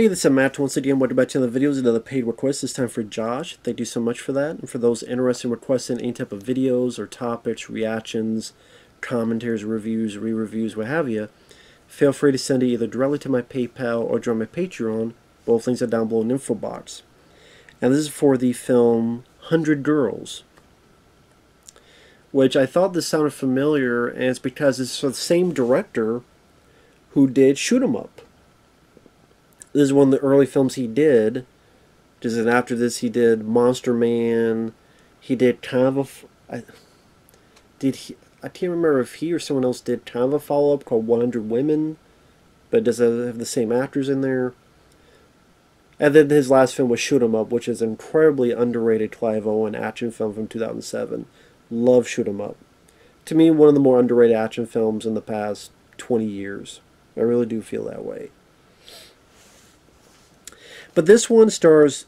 Hey, this is Matt once again. Welcome back to another videos, another paid request. This time for Josh. Thank you so much for that. And for those interested in requesting any type of videos or topics, reactions, commentaries, reviews, re-reviews, what have you, feel free to send it either directly to my PayPal or join my Patreon. Both links are down below in the info box. And this is for the film 100 Girls. Which I thought this sounded familiar, and it's because it's the same director who did Shoot 'em Up. This is one of the early films he did. Just and after this, he did Monster Man. He did kind of a. I, did he? I can't remember if he or someone else did kind of a follow up called 100 Women, but does it have the same actors in there? And then his last film was Shoot 'Em Up, which is an incredibly underrated Clive Owen action film from 2007. Love Shoot 'Em Up. To me, one of the more underrated action films in the past 20 years. I really do feel that way. But this one stars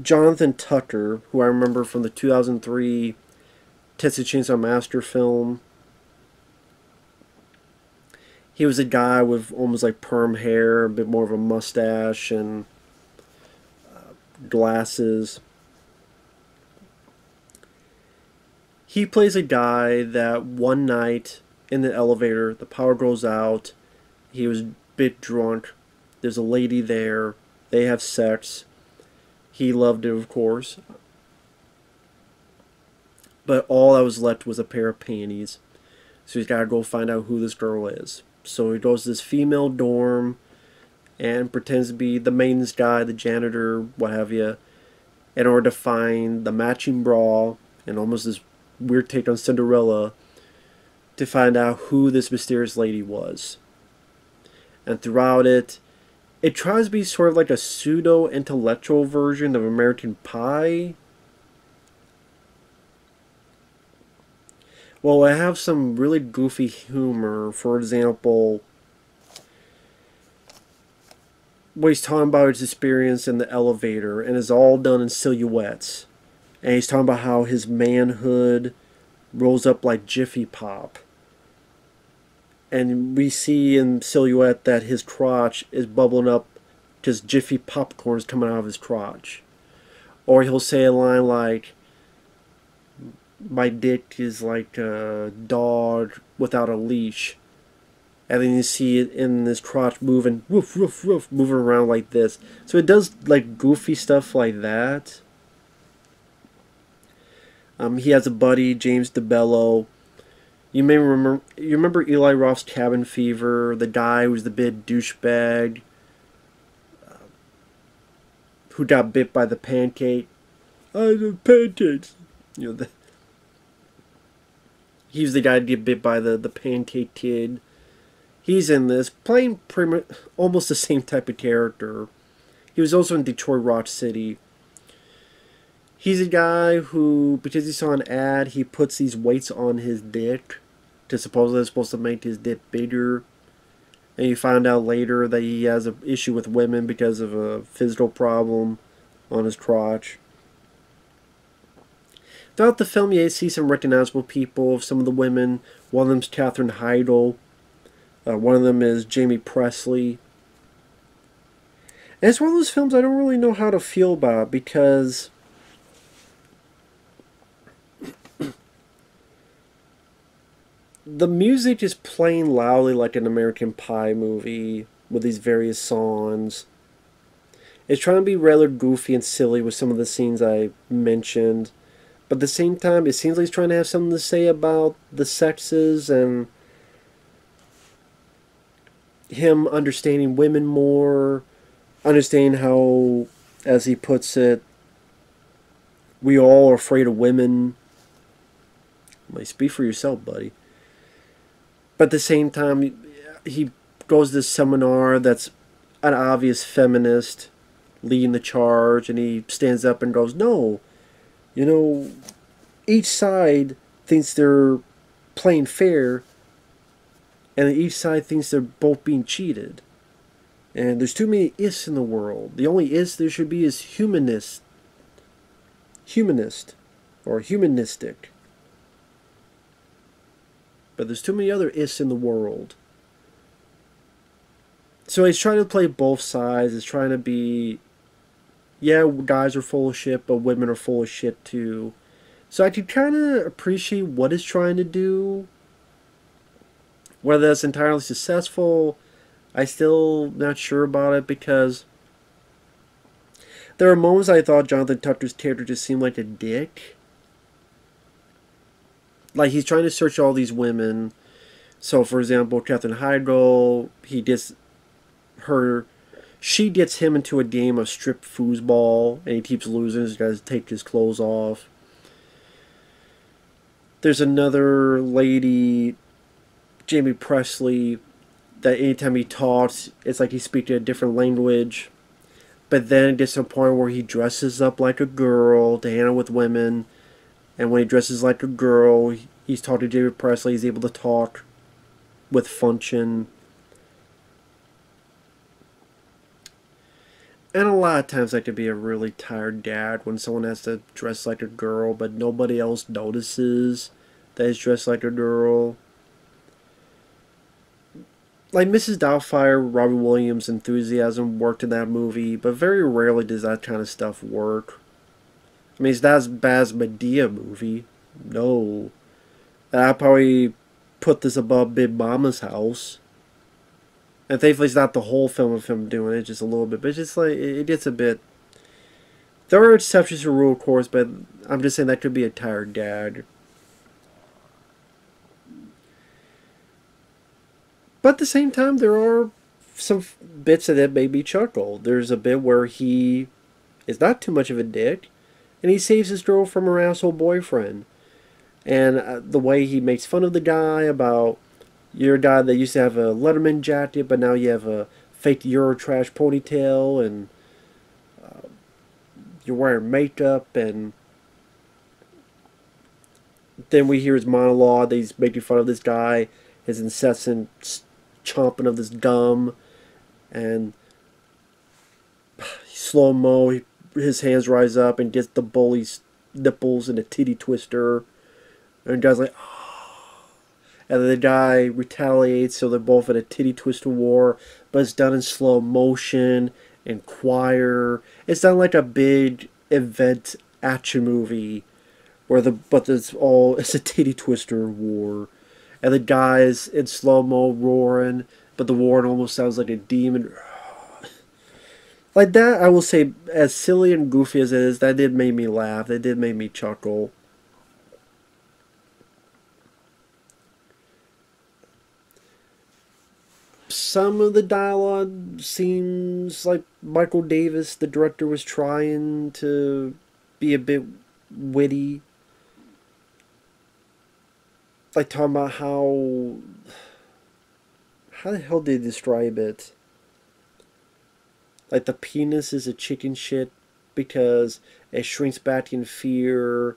Jonathan Tucker, who I remember from the 2003 Texas Chainsaw Massacre film. He was a guy with almost like perm hair, a bit more of a mustache, and uh, glasses. He plays a guy that one night in the elevator, the power goes out. He was a bit drunk there's a lady there. They have sex. He loved it, of course. But all that was left was a pair of panties. So he's got to go find out who this girl is. So he goes to this female dorm and pretends to be the maintenance guy, the janitor, what have you, in order to find the matching bra and almost this weird take on Cinderella to find out who this mysterious lady was. And throughout it, it tries to be sort of like a pseudo intellectual version of American Pie. Well, I have some really goofy humor. For example, what he's talking about his experience in the elevator, and it's all done in silhouettes. And he's talking about how his manhood rolls up like Jiffy Pop and we see in silhouette that his crotch is bubbling up just jiffy popcorns coming out of his crotch. Or he'll say a line like my dick is like a dog without a leash. And then you see it in his crotch moving woof woof woof moving around like this. So it does like goofy stuff like that. Um, he has a buddy James DeBello you may remember you remember Eli Roth's Cabin Fever, the guy who was the big douchebag uh, who got bit by the pancake. I the pancakes. You know the He's the guy to get bit by the, the pancake kid. He's in this, playing pretty much, almost the same type of character. He was also in Detroit Rock City. He's a guy who, because he saw an ad, he puts these weights on his dick to supposedly supposed to make his dick bigger. And you find out later that he has an issue with women because of a physical problem on his crotch. Throughout the film, you see some recognizable people. Of some of the women, one of them's Katherine Heigl. Uh, one of them is Jaime Pressly. And it's one of those films I don't really know how to feel about because the music is playing loudly like an American Pie movie with these various songs. It's trying to be rather goofy and silly with some of the scenes I mentioned. But at the same time, it seems like he's trying to have something to say about the sexes and him understanding women more, understanding how, as he puts it, we all are afraid of women. Like, speak for yourself, buddy. But at the same time, he goes to this seminar that's an obvious feminist leading the charge, and he stands up and goes, No, you know, each side thinks they're playing fair, and each side thinks they're both being cheated. And there's too many ifs in the world. The only is there should be is humanist. Humanist. Or humanistic. But there's too many other ists in the world. so he's trying to play both sides. He's trying to be, yeah, guys are full of shit, but women are full of shit too. So I can kind of appreciate what he's trying to do. Whether that's entirely successful, I still not sure about it because there are moments I thought Jonathan Tucker's character just seemed like a dick. Like he's trying to search all these women. So, for example, Katherine Heigl, he gets her, she gets him into a game of strip foosball, and he keeps losing. He's got to take his clothes off. There's another lady, Jaime Pressly, that anytime he talks, it's like he's speaking a different language. But then it gets to a point where he dresses up like a girl to out with women. And when he dresses like a girl, he's talking to Jaime Pressly. He's able to talk with function. And a lot of times I could be a really tired dad when someone has to dress like a girl, but nobody else notices that he's dressed like a girl. Like Mrs. Doubtfire, Robin Williams' enthusiasm worked in that movie, but very rarely does that kind of stuff work. I mean, it's not as bad as Madea movie. No. I probably put this above Big Momma's house. And thankfully, it's not the whole film of him doing it, just a little bit. But it's just like, it gets a bit. There are exceptions to rule, of course, but I'm just saying that could be a tired dad. But at the same time, there are some bits that it made me chuckle. There's a bit where he is not too much of a dick, and he saves his girl from her asshole boyfriend. And uh, the way he makes fun of the guy about you're a guy that used to have a Letterman jacket, but now you have a fake Eurotrash ponytail, and uh, you're wearing makeup, and then we hear his monologue that he's making fun of this guy, his incessant chomping of this gum, and slow mo, his hands rise up and gets the bully's nipples in a titty twister, and the guy's like, oh and then the guy retaliates, so they're both in a titty twister war, but it's done in slow motion and choir. It's done like a big event action movie, where the but it's all it's a titty twister war, and the guys in slow mo roaring, but the war almost sounds like a demon. Like that, I will say, as silly and goofy as it is, that did make me laugh. That did make me chuckle. some of the dialogue seems like Michael Davis, the director, was trying to be a bit witty. Like talking about how how the hell did they describe it? Like the penis is a chicken shit because it shrinks back in fear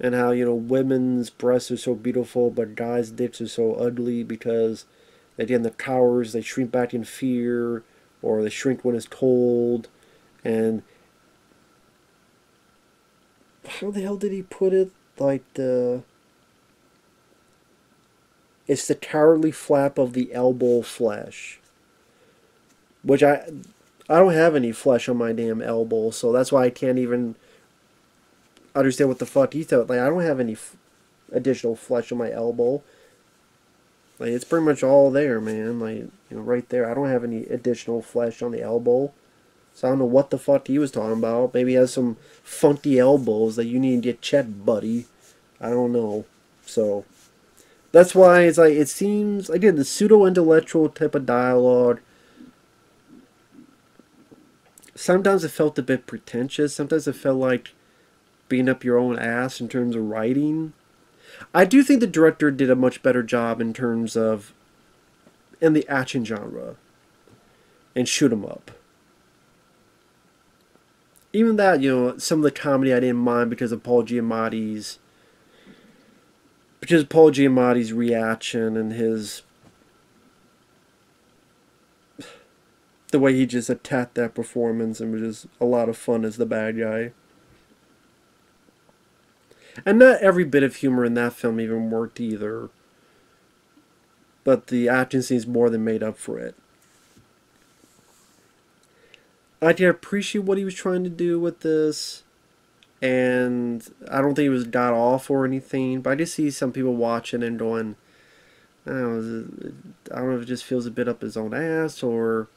and how, you know, women's breasts are so beautiful but guys' dicks are so ugly because Again, the cowers, they shrink back in fear, or they shrink when it's cold. And how the hell did he put it? Like the. It's the cowardly flap of the elbow flesh. Which I. I don't have any flesh on my damn elbow, so that's why I can't even understand what the fuck he thought. Like, I don't have any additional flesh on my elbow. Like it's pretty much all there, man. Like you know, right there. I don't have any additional flesh on the elbow, so I don't know what the fuck he was talking about. Maybe he has some funky elbows that you need to get checked, buddy. I don't know. So that's why it's like it seems again the pseudo intellectual type of dialogue. Sometimes it felt a bit pretentious. Sometimes it felt like being up your own ass in terms of writing. I do think the director did a much better job in terms of in the action genre and shoot 'em up. Even that, you know, some of the comedy I didn't mind because of Paul Giamatti's because Paul Giamatti's reaction and his the way he just attacked that performance and was just a lot of fun as the bad guy. And not every bit of humor in that film even worked either. But the action scenes more than made up for it. I did appreciate what he was trying to do with this, and I don't think it was got off or anything. But I just see some people watching and going, I don't know, I don't know if it just feels a bit up his own ass or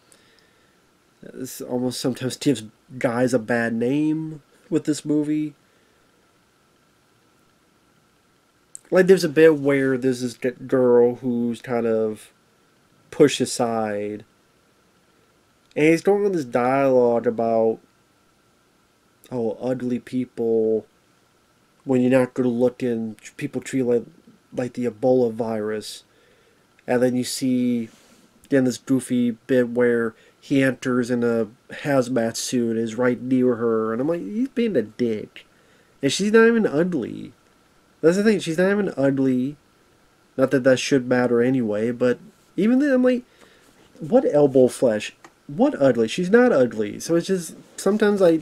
this almost sometimes gives guys a bad name with this movie. Like there's a bit where there's this girl who's kind of pushed aside, and he's going on this dialogue about oh ugly people when you're not good looking people treat like like the Ebola virus, and then you see again this goofy bit where he enters in a hazmat suit is right near her and i'm like he's being a dick. And she's not even ugly. That's the thing she's not even ugly. Not that that should matter anyway but even then i'm like what elbow flesh? What ugly? She's not ugly. So it's just sometimes i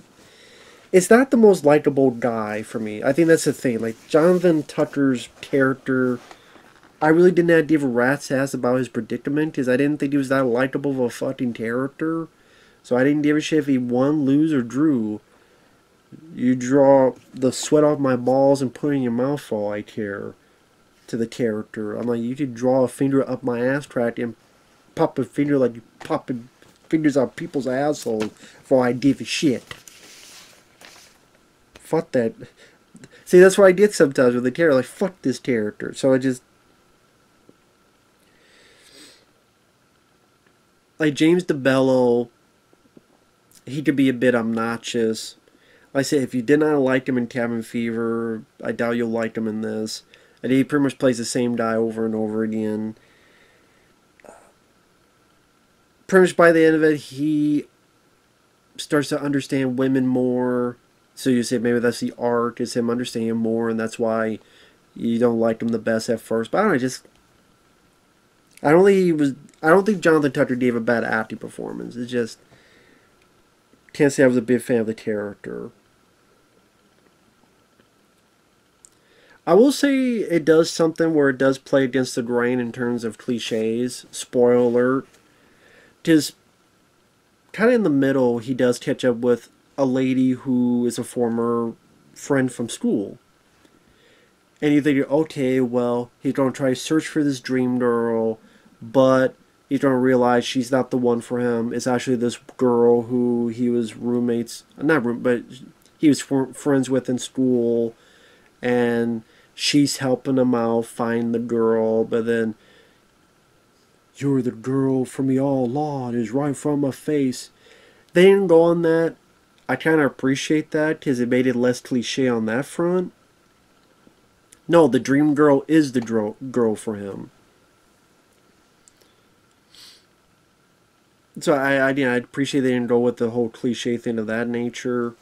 it's not the most likable guy for me. I think that's the thing like jonathan tucker's character I really didn't give a rat's ass about his predicament because I didn't think he was that likable of a fucking character. So I didn't give a shit if he won, lose, or drew. You draw the sweat off my balls and put in your mouth for all I care to the character. I'm like, you could draw a finger up my ass crack and pop a finger like you popping fingers on people's assholes for I give a shit. Fuck that. See, that's what I did sometimes with the character. Like, fuck this character. So I just like James DeBello, he could be a bit obnoxious. I say, if you did not like him in Cabin Fever, I doubt you'll like him in this. And he pretty much plays the same guy over and over again. Pretty much by the end of it, he starts to understand women more. So you say maybe that's the arc, is him understanding more, and that's why you don't like him the best at first. But I don't know, just I don't think he was. I don't think Jonathan Tucker gave a bad acting performance. It's just can't say I was a big fan of the character. I will say it does something where it does play against the grain in terms of cliches. Spoiler alert. Because kind of in the middle, he does catch up with a lady who is a former friend from school. And you think, okay, well, he's going to try to search for this dream girl but he's going to realize she's not the one for him. It's actually this girl who he was roommates, not room, but he was friends with in school, and she's helping him out find the girl. But then, you're the girl for me all law is right from my face. They didn't go on that. I kind of appreciate that because it made it less cliche on that front. No, the dream girl is the girl for him. So I, I, yeah, I appreciate they didn't go with the whole cliche thing of that nature.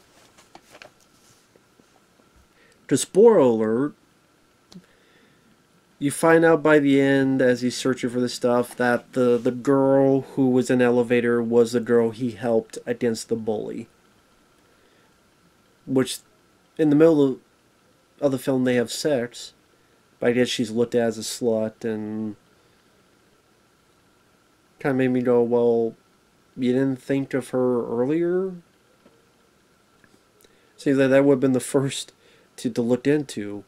To spoiler alert, you find out by the end as he's searching for the stuff that the the girl who was in elevator was the girl he helped against the bully. Which, in the middle of, of the film, they have sex. But I guess she's looked at as a slut and kind of made me go, well, you didn't think of her earlier? See, that that would have been the first to, to look into.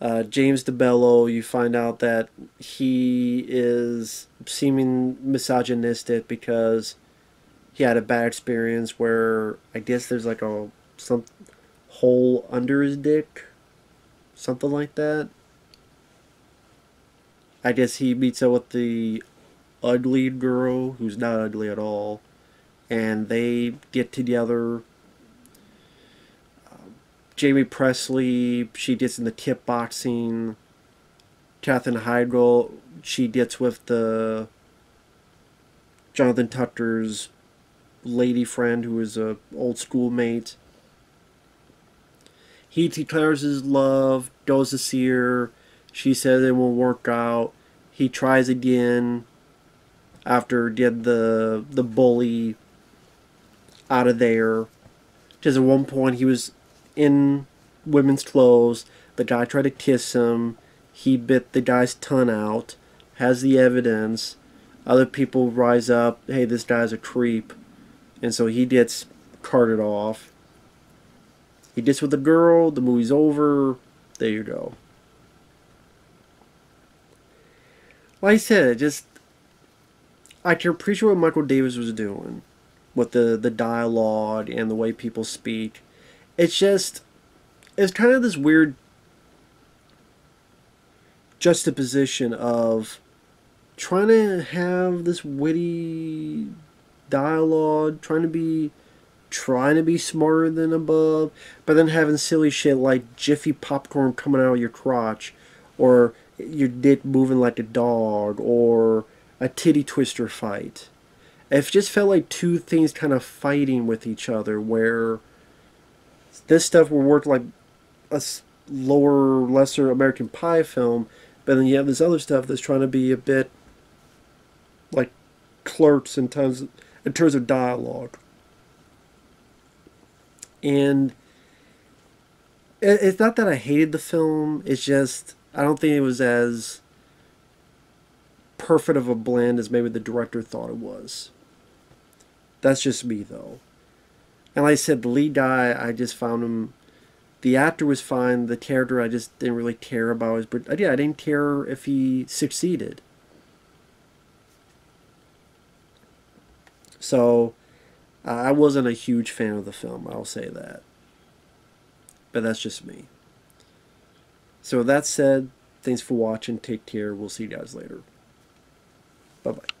Uh, James DeBello, you find out that he is seeming misogynistic because he had a bad experience where I guess there's like a some hole under his dick, something like that. I guess he meets up with the ugly girl who's not ugly at all, and they get together. Jaime Pressly, she gets in the kickboxing. Katherine Heigl, she gets with the Jonathan Tucker's lady friend who is a old schoolmate. He declares his love, goes to see her. She says it won't work out. He tries again after did the the bully out of there. Because at one point he was in women's clothes. The guy tried to kiss him. He bit the guy's tongue out. Has the evidence. Other people rise up, hey, this guy's a creep. And so he gets carted off. He gets with the girl, the movie's over. There you go. Like I said, just I can appreciate what Michael Davis was doing with the the dialogue and the way people speak. It's just it's kind of this weird juxtaposition of trying to have this witty dialogue, trying to be trying to be smarter than above, but then having silly shit like jiffy popcorn coming out of your crotch, or your dick moving like a dog, or a titty twister fight. It just felt like two things kind of fighting with each other, where this stuff will work like a lower, lesser American Pie film, but then you have this other stuff that's trying to be a bit like clerks in terms of, in terms of dialogue. And it, it's not that I hated the film. It's just I don't think it was as perfect of a blend as maybe the director thought it was. That's just me though. And like I said, the lead guy, I just found him. The actor was fine. The character, I just didn't really care about. But yeah, I didn't care if he succeeded. So, I wasn't a huge fan of the film. I'll say that. But that's just me. So with that said, thanks for watching. Take care. We'll see you guys later. Bye bye.